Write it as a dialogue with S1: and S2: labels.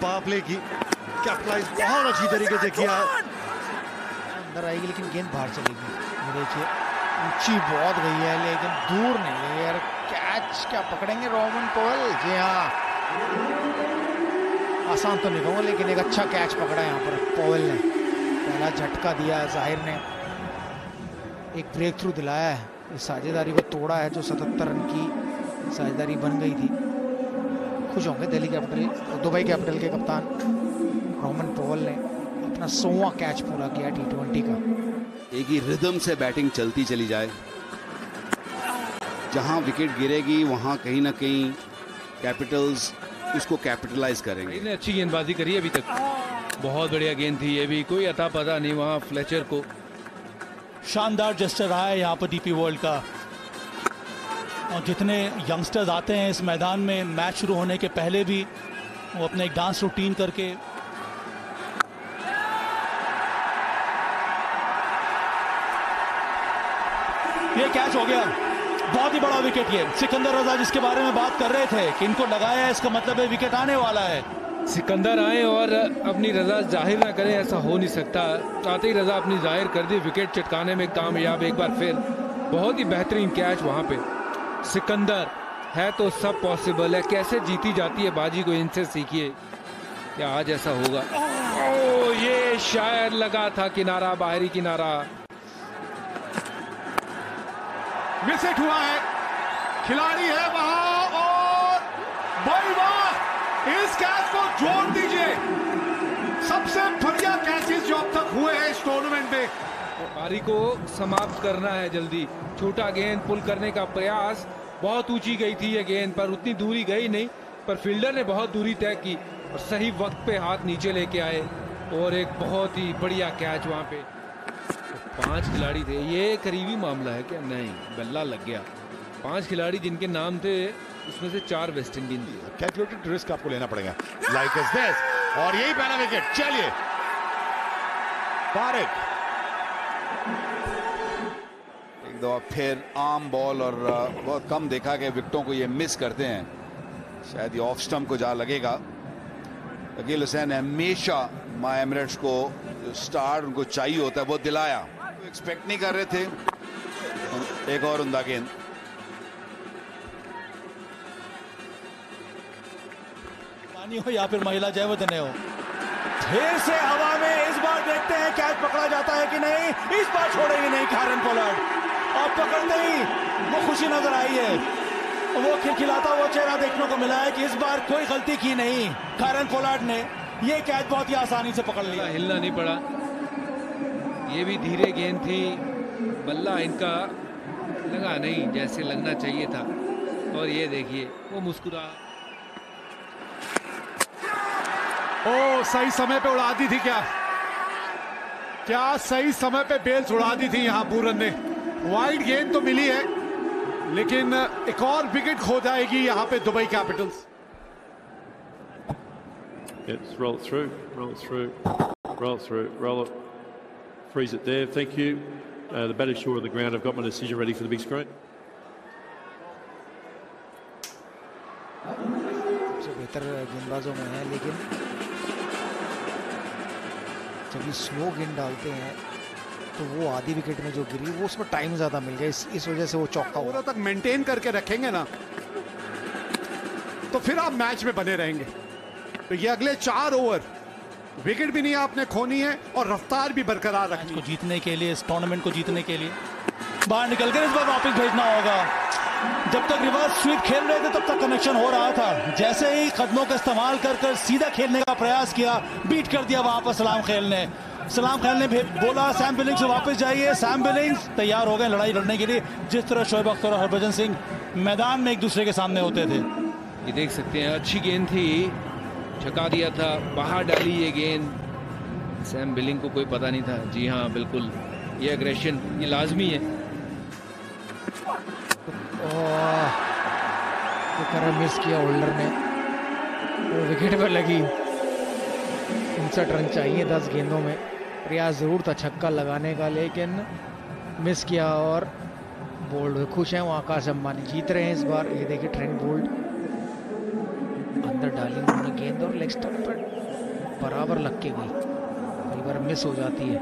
S1: पावप्ले की कैपिटलाइज बहुत अच्छी तरीके से किया। अंदर आएगी लेकिन गेंद बाहर चलेगी। देखिए ऊँची बहुत गई है लेकिन दूर नहीं गई यार कैच क्या पकड़ेंगे रोमन पोल जी हाँ। आसान तो नहीं कहूँगा लेकिन एक अच्छा कैच पकड़ा यहाँ पर पोवेल ने। पहला झटका दिया है ज़ाहिर ने। एक ब्रेक थ्रू दिलाया है। इस साझेदारी को तोड़ा है जो 77 रन की साझेदारी बन गई थी। खुश होंगे दिल्ली कैपिटल दुबई कैपिटल के कप्तान। रोमन पोवल ने अपना सोवा कैच पूरा किया टी ट्वेंटी का।
S2: एक ही रिदम से बैटिंग चलती चली जाए। जहाँ विकेट गिरेगी वहाँ कहीं ना कहीं कैपिटल्स उसको कैपिटलाइज करेंगे।
S3: इन्हें अच्छी गेंदबाजी करी अभी तक। बहुत बढ़िया गेंद थी ये भी कोई अता पता नहीं वहाँ फ्लेचर को।
S4: शानदार जस्टर रहा है यहाँ पर डीपी वर्ल्ड का। और जितने यंगस्टर्स आते हैं इस मैदान में मैच शुरू होने के पहले भी वो अपने एक डांस रूटीन करके ये कैच हो गया। बहुत ही बड़ा विकेट ये। सिकंदर रजा जिसके बारे में बात कर रहे थे, कि इनको लगाया है इसका मतलब है विकेट आने वाला है।
S3: सिकंदर आए और अपनी रजा ज़ाहिर ना करें, ऐसा हो नहीं सकता। आते ही रजा अपनी ज़ाहिर कर दी विकेट चटकाने में कामयाब एक बार फिर। बहुत ही बेहतरीन कैच वहाँ पे। सिकंदर, है तो सब पॉसिबल है। कैसे जीती जाती है बाजी को इनसे सीखिए। क्या आज ऐसा होगा। ओ ये शायद लगा था किनारा, बाहरी किनारा।
S5: मिसेट हुआ है। खिलाड़ी है वहाँ और भाई
S3: पारी को समाप्त करना है जल्दी। छोटा गेंद पुल करने का प्रयास बहुत ऊँची गई थी ये गेंद, पर उतनी दूरी गई नहीं, पर फील्डर ने बहुत दूरी तय की और सही वक्त पे हाथ नीचे लेके आए और एक बहुत ही बढ़िया कैच वहाँ पे। पाँच खिलाड़ी थे, ये करीबी मामला है क्या? नहीं, बल्ला लग गया। पाँच खिलाड़ी जिनके नाम थे, उसमें से चार वेस्ट इंडीज
S5: कैलकुलेटेड रिस्क आपको लेना पड़ेगा। लाइक दिस और यही पहला विकेट चलिए। तारिक
S2: दफ़ा फिर आम बॉल और बहुत कम देखा गया, विकटों को ये मिस करते हैं। शायद ये ऑफ़ स्टम्प को जा लगेगा। अकील हुसैन हमेशा माँ एमरेट्स को स्टार उनको चाहिए होता है, वो दिलाया। एक्सपेक्ट नहीं कर रहे थे। एक और उमदा गेंद।
S4: पानी हो या फिर महिला जयवदने हो। फिर से हवा में इस बार देखते हैं, कैच पकड़ा जाता है कि नहीं? इस बार छोड़ेंगे नहीं खारन पोलार्ड और पकड़ते ही वो खुशी नज़र आई है। वो खिलखिलाता वो चेहरा देखने को मिला है कि इस बार कोई गलती की नहीं। कारण पोलार्ड ने ये कैच बहुत ही आसानी से पकड़ लिया।
S3: हिलना नहीं पड़ा। ये भी धीरे गेंद थी। बल्ला इनका लगा नहीं जैसे लगना चाहिए था। और ये देखिए वो मुस्कुरा।
S5: ओ सही समय पे उड़ा दी थी क्या? क्या सही समय पे बेल्स उड़ा दी थी यहाँ पूरन ने? वाइड गेंद तो मिली है लेकिन एक और विकेट खो जाएगी यहां पे Dubai capitals
S6: Yes, roll it through, roll it through, roll it through, roll it. Freeze it there, thank you. Uh, the batter's short of the ground. I've got my decision ready for the big screen.
S1: सबसे बेहतर गेंदबाजों में है लेकिन जब ये slow गेंद डालते हैं तो वो आधी विकेट में जो गिरी वो उसमें टाइम ज़्यादा मिल गया। इस, इस वजह से वो चौका हुआ।
S5: तक मेंटेन करके रखेंगे ना तो फिर आप मैच में बने रहेंगे। तो ये अगले चार ओवर विकेट भी नहीं आपने खोनी है और रफ्तार भी बरकरार रखनी
S4: को जीतने के लिए इस टूर्नामेंट को जीतने के लिए। बाहर निकलकर इस बार वापस भेजना होगा। जब तक रिवर्स स्वीप खेल रहे थे तब तक कनेक्शन हो रहा था। जैसे ही कदमों का इस्तेमाल कर कर सीधा खेलने का प्रयास किया बीट कर दिया वहाँ पर सलाम खेल ने सलाम खेल ने बोला सैम बिलिंग्स से वापस जाइए। सैम बिलिंग्स तैयार हो गए लड़ाई लड़ने के लिए जिस तरह शोएब अख्तर और हरभजन सिंह मैदान में एक दूसरे के सामने होते थे।
S3: ये देख सकते हैं अच्छी गेंद थी। छका दिया था बाहर डाली ये गेंद। सैम बिलिंग को कोई पता नहीं था। जी हाँ बिल्कुल। ये अग्रेशन ये लाजमी है।
S1: तो मिस किया होल्डर ने। वो विकेट पर लगी। उनसठ रन चाहिए दस गेंदों में। प्रयास ज़रूर था छक्का लगाने का, लेकिन मिस किया और बोल्ड खुश हैं वो आकाश अंबानी। जीत रहे हैं इस बार। ये देखिए ट्रेंड बोल्ड अंदर डाली उन्होंने गेंद और लेग स्टंप पर। बराबर लग के गई। कई बार मिस हो जाती है।